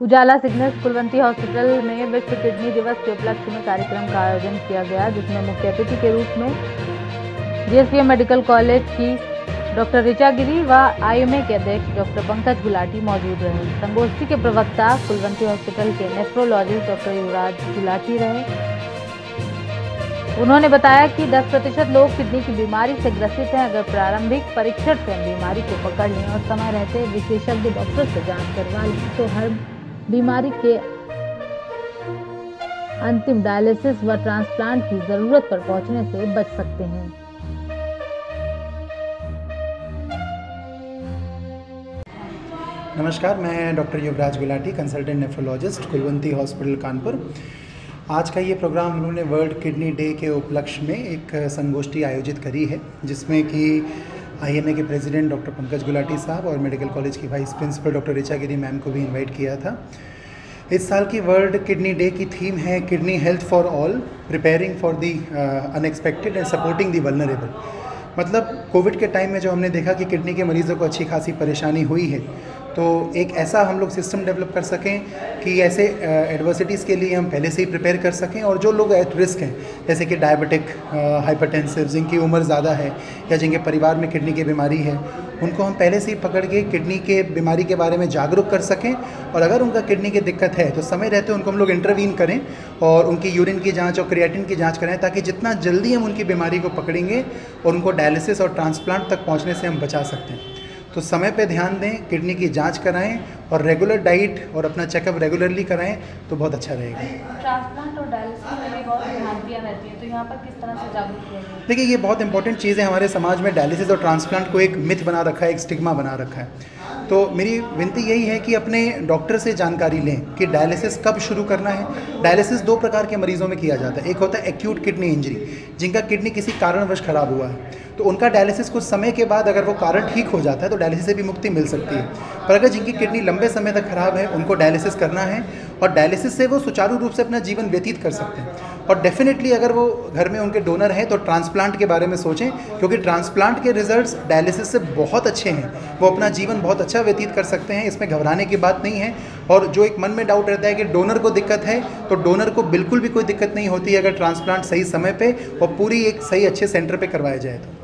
उजाला signals, Kulwanti hospital में विश्व kidney दिवस के उपलक्ष्य में कार्यक्रम का आयोजन किया गया, जिसमें मुख्य अतिथि के रूप में जीएसपीएम मेडिकल कॉलेज की डॉक्टर ऋचा गिरी व आईएमए के अध्यक्ष डॉक्टर पंकज गुलाटी मौजूद रहे। संगोष्ठी के प्रवक्ता कुलवंती हॉस्पिटल के नेफ्रोलॉजिस्ट डॉक्टर युवराज गुलाटी रहे। उन्होंने बताया कि 10 प्रतिशत लोग किडनी की बीमारी से ग्रसित हैं, अगर प्रारंभिक परीक्षण से बीमारी को पकड़ लें और समय रहते विशेषज्ञ डॉक्टर से जाँच करवा लें तो हर बीमारी के अंतिम डायलिसिस व ट्रांसप्लांट की ज़रूरत पर पहुँचने से बच सकते हैं। नमस्कार, मैं doctor Yuvraj Gulati consultant nephrologist Kulwanti hospital Kanpur. आज का ये प्रोग्राम उन्होंने वर्ल्ड किडनी डे के उपलक्ष्य में एक संगोष्ठी आयोजित करी है, जिसमें कि आईएमए के प्रेसिडेंट डॉक्टर पंकज गुलाटी साहब और मेडिकल कॉलेज की vice principal doctor Richa Giri ma'am को भी इनवाइट किया था। इस साल की वर्ल्ड किडनी डे की थीम है kidney health for all preparing for the unexpected and supporting the vulnerable मतलब कोविड के टाइम में जो हमने देखा कि किडनी के मरीज़ों को अच्छी खासी परेशानी हुई है तो एक ऐसा हम लोग सिस्टम डेवलप कर सकें कि ऐसे एडवर्सिटीज़ के लिए हम पहले से ही प्रिपेयर कर सकें और जो लोग एट रिस्क हैं, जैसे कि डायबिटिक हाइपरटेंसिव जिनकी उम्र ज़्यादा है या जिनके परिवार में किडनी की बीमारी है, उनको हम पहले से ही पकड़ के किडनी के बीमारी के बारे में जागरूक कर सकें और अगर उनका किडनी की दिक्कत है तो समय रहते उनको हम लोग इंटरवीन करें और उनकी यूरिन की जाँच और क्रिएटिन की जाँच करें ताकि जितना जल्दी हम उनकी बीमारी को पकड़ेंगे और उनको डायलिसिस और ट्रांसप्लांट तक पहुँचने से हम बचा सकते हैं। तो समय पे ध्यान दें किडनी की जाँच कराएँ और रेगुलर डाइट और अपना चेकअप रेगुलरली कराएँ तो बहुत अच्छा रहेगा। ट्रांसप्लांट और डायलिसिस में भी बहुत रहती हैं तो यहाँ पर किस तरह से जागरूक किया देखिए ये बहुत इंपॉर्टेंट चीज़ है हमारे समाज में डायलिसिस और ट्रांसप्लांट को एक मिथ बना रखा है एक स्टिग्मा बना रखा है। तो मेरी विनती यही है कि अपने डॉक्टर से जानकारी लें कि डायलिसिस कब शुरू करना है। डायलिसिस दो प्रकार के मरीजों में किया जाता है। एक होता है एक्यूट किडनी इंजरी जिनका किडनी किसी कारणवश खराब हुआ है। तो उनका डायलिसिस कुछ समय के बाद अगर वो कारण ठीक हो जाता है तो डायलिसिस से भी मुक्ति मिल सकती है। पर अगर जिनकी किडनी लंबे समय तक खराब है, उनको डायलिसिस करना है और डायलिसिस से वो सुचारू रूप से अपना जीवन व्यतीत कर सकते हैं। और डेफिनेटली अगर वो घर में उनके डोनर हैं तो ट्रांसप्लांट के बारे में सोचें, क्योंकि ट्रांसप्लांट के रिजल्ट्स डायलिसिस से बहुत अच्छे हैं। वो अपना जीवन बहुत अच्छा व्यतीत कर सकते हैं, इसमें घबराने की बात नहीं है। और जो एक मन में डाउट रहता है कि डोनर को दिक्कत है तो डोनर को बिल्कुल भी कोई दिक्कत नहीं होती अगर ट्रांसप्लांट सही समय पर और पूरी एक सही अच्छे सेंटर पर करवाया जाए तो।